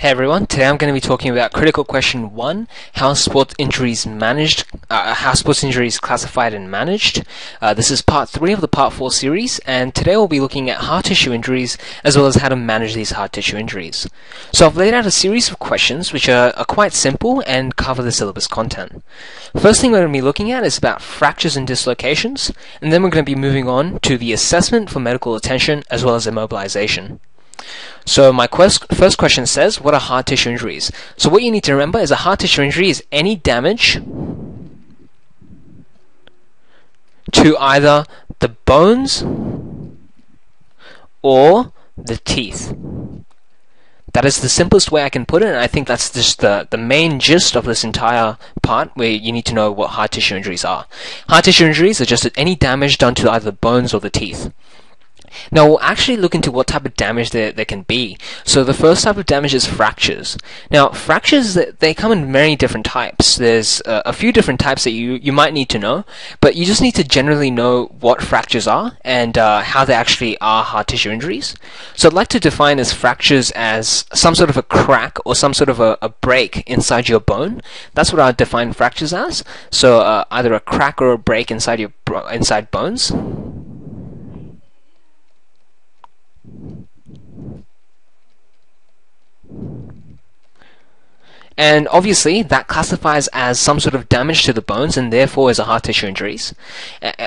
Hey everyone, today I'm going to be talking about critical question 1, how sports injuries managed, uh, how sports injuries classified and managed. Uh, this is part 3 of the part 4 series, and today we'll be looking at hard tissue injuries as well as how to manage these hard tissue injuries. So I've laid out a series of questions which are, are quite simple and cover the syllabus content. First thing we're going to be looking at is about fractures and dislocations, and then we're going to be moving on to the assessment for medical attention as well as immobilization. So my quest, first question says, what are hard tissue injuries? So what you need to remember is a hard tissue injury is any damage to either the bones or the teeth. That is the simplest way I can put it, and I think that's just the, the main gist of this entire part where you need to know what hard tissue injuries are. Hard tissue injuries are just any damage done to either the bones or the teeth. Now we'll actually look into what type of damage there, there can be. So the first type of damage is fractures. Now fractures, they come in many different types. There's uh, a few different types that you, you might need to know, but you just need to generally know what fractures are and uh, how they actually are hard tissue injuries. So I'd like to define as fractures as some sort of a crack or some sort of a, a break inside your bone. That's what I'd define fractures as. So uh, either a crack or a break inside your inside bones. And obviously, that classifies as some sort of damage to the bones, and therefore is a hard tissue injuries,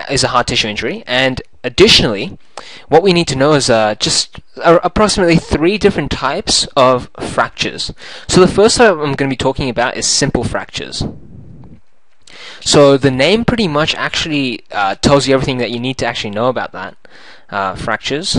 is a hard tissue injury. And additionally, what we need to know is uh, just approximately three different types of fractures. So the first type I'm going to be talking about is simple fractures. So the name pretty much actually uh, tells you everything that you need to actually know about that uh, fractures.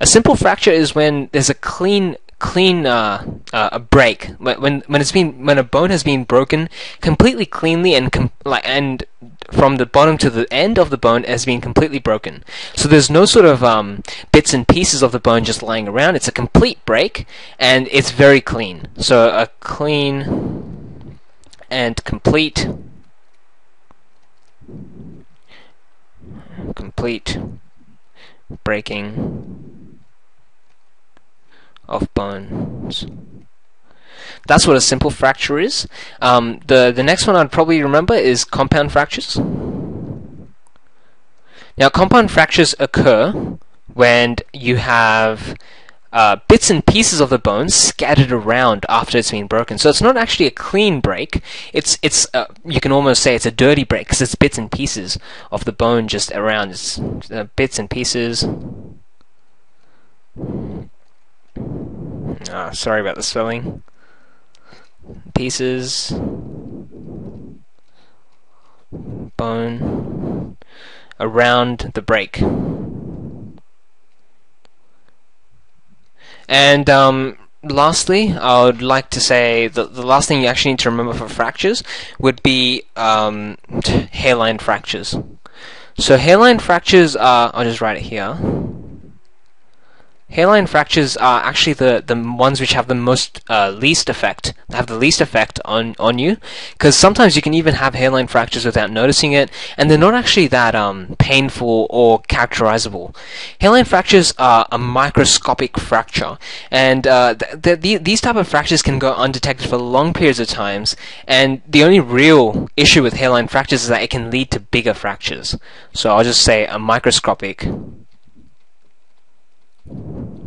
A simple fracture is when there's a clean clean uh, uh, a break when when it's been when a bone has been broken completely cleanly and com- like and from the bottom to the end of the bone has been completely broken. So there's no sort of um, bits and pieces of the bone just lying around. It's a complete break and it's very clean. So a clean and complete complete breaking of bones. That's what a simple fracture is. Um, the the next one I'd probably remember is compound fractures. Now, compound fractures occur when you have uh, bits and pieces of the bone scattered around after it's been broken. So it's not actually a clean break. It's it's uh, you can almost say it's a dirty break because it's bits and pieces of the bone just around. It's uh, bits and pieces. Ah, sorry about the spelling. Pieces. Bone. Around the break. And um, lastly, I would like to say that the last thing you actually need to remember for fractures would be um, hairline fractures. So hairline fractures are, I'll just write it here. Hairline fractures are actually the, the ones which have the most uh, least effect, have the least effect on, on you, because sometimes you can even have hairline fractures without noticing it, and they're not actually that um, painful or characterizable. Hairline fractures are a microscopic fracture, and uh, th- th- these type of fractures can go undetected for long periods of times, and the only real issue with hairline fractures is that it can lead to bigger fractures. So I'll just say a microscopic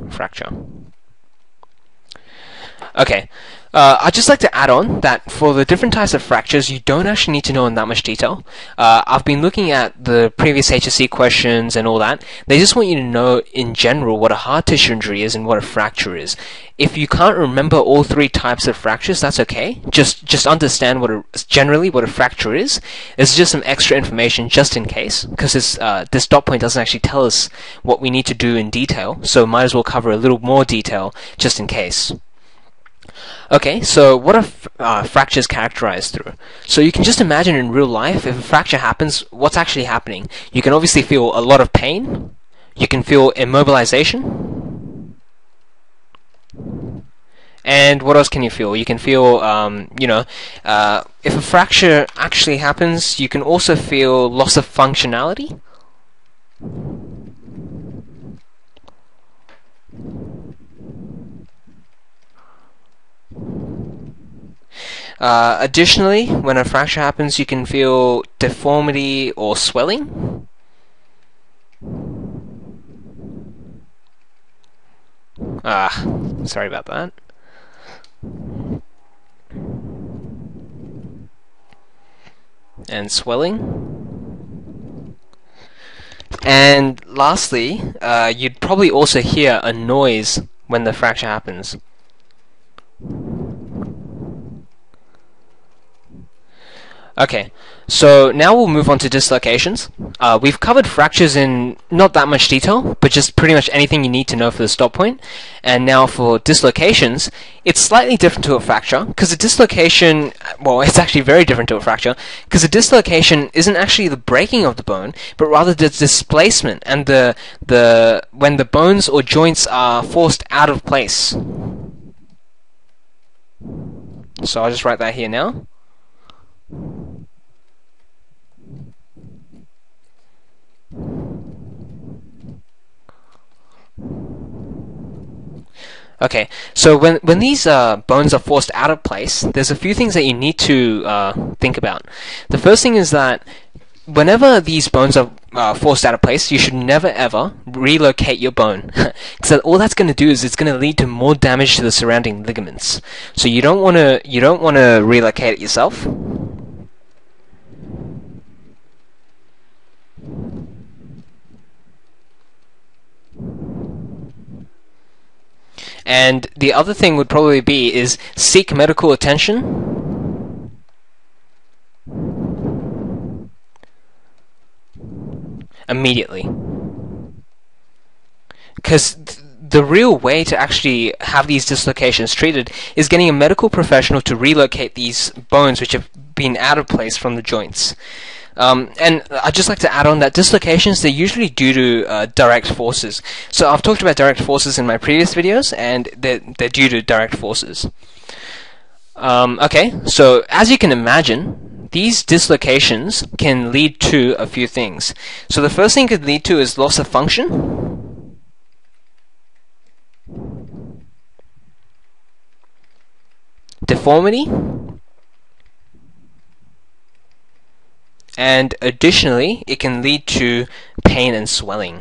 fracture. Okay, uh, I'd just like to add on that for the different types of fractures, you don't actually need to know in that much detail. Uh, I've been looking at the previous HSC questions and all that. They just want you to know in general what a hard tissue injury is and what a fracture is. If you can't remember all three types of fractures, that's okay. Just just understand what a, generally what a fracture is. It's just some extra information just in case, because this uh, this dot point doesn't actually tell us what we need to do in detail. So might as well cover a little more detail just in case. Okay, so what are uh, fractures characterized through? So you can just imagine in real life, if a fracture happens, what's actually happening? You can obviously feel a lot of pain. You can feel immobilization. And what else can you feel? You can feel, um, you know, uh, if a fracture actually happens, you can also feel loss of functionality. Uh, additionally, when a fracture happens, you can feel deformity or swelling. Ah, sorry about that. And swelling. And lastly, uh, you'd probably also hear a noise when the fracture happens. Okay, so now we'll move on to dislocations. Uh, we've covered fractures in not that much detail, but just pretty much anything you need to know for the dot point. And now for dislocations, it's slightly different to a fracture, because a dislocation, well, it's actually very different to a fracture, because a dislocation isn't actually the breaking of the bone, but rather the displacement and the, the, when the bones or joints are forced out of place. So I'll just write that here now. Okay, so when when these uh, bones are forced out of place, there's a few things that you need to uh, think about. The first thing is that whenever these bones are uh, forced out of place, you should never ever relocate your bone, because all that's going to do is it's going to lead to more damage to the surrounding ligaments. So you don't want to you don't want to relocate it yourself. And the other thing would probably be is seek medical attention. Immediately. Because th the real way to actually have these dislocations treated is getting a medical professional to relocate these bones which have been out of place from the joints. Um, and I'd just like to add on that dislocations, they're usually due to uh, direct forces. So I've talked about direct forces in my previous videos, and they're, they're due to direct forces. Um, okay, so as you can imagine, these dislocations can lead to a few things. So the first thing it could lead to is loss of function. Deformity. And additionally it can lead to pain and swelling.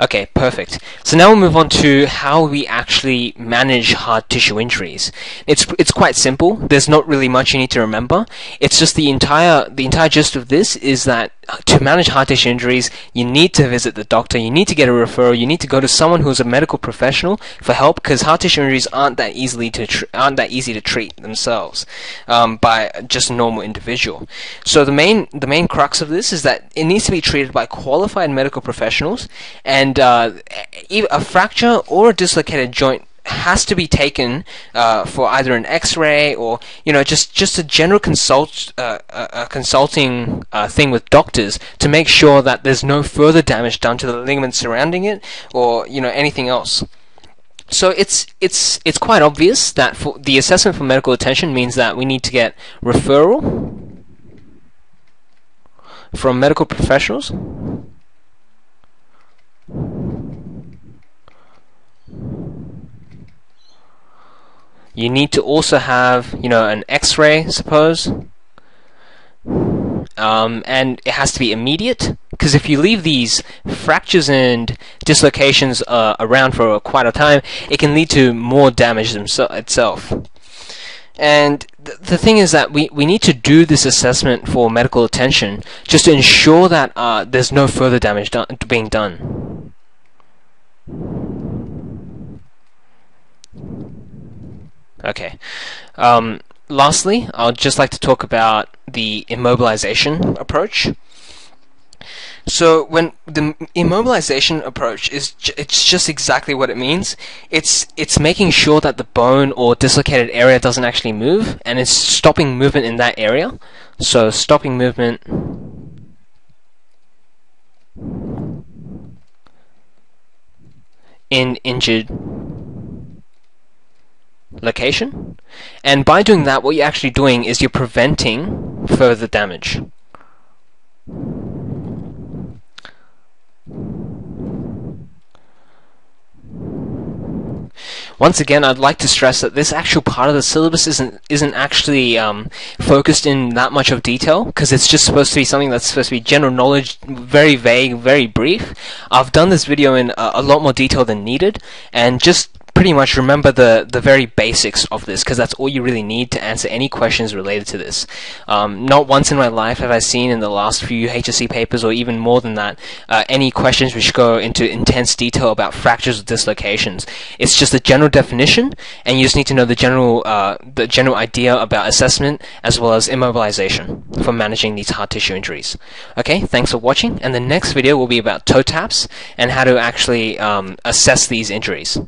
Okay, perfect. So now we'll move on to how we actually manage hard tissue injuries. It's it's quite simple. There's not really much you need to remember. It's just the entire the entire gist of this is that to manage hard tissue injuries, you need to visit the doctor, you need to get a referral, you need to go to someone who's a medical professional for help because hard tissue injuries aren't that easily to aren't that easy to treat themselves um, by just a normal individual. So the main the main crux of this is that it needs to be treated by qualified medical professionals, and uh, a fracture or a dislocated joint has to be taken uh, for either an X-ray or you know just just a general consult uh, a, consulting uh, thing with doctors to make sure that there's no further damage done to the ligaments surrounding it or you know anything else. So it's it's it's quite obvious that for the assessment for medical attention means that we need to get referral from medical professionals You need to also have, you know, an X-ray, suppose. Um, and it has to be immediate because if you leave these fractures and dislocations uh, around for quite a time, it can lead to more damage itself. And th the thing is that we, we need to do this assessment for medical attention just to ensure that uh, there's no further damage do being done. Okay. Um, lastly, I'd just like to talk about the immobilization approach. So when the immobilization approach is it's just exactly what it means. It's it's making sure that the bone or dislocated area doesn't actually move and it's stopping movement in that area. So stopping movement in injured location. And by doing that, what you're actually doing is you're preventing further damage. once again, I'd like to stress that this actual part of the syllabus isn't isn't actually um, focused in that much of detail because it's just supposed to be something that's supposed to be general knowledge, very vague, very brief. I've done this video in a, a lot more detail than needed, and just pretty much remember the, the very basics of this because that's all you really need to answer any questions related to this. Um, not once in my life have I seen in the last few HSC papers or even more than that uh, any questions which go into intense detail about fractures or dislocations. It's just a general definition and you just need to know the general uh, the general idea about assessment as well as immobilization for managing these hard tissue injuries. Okay, thanks for watching and the next video will be about TOTAPS and how to actually um, assess these injuries.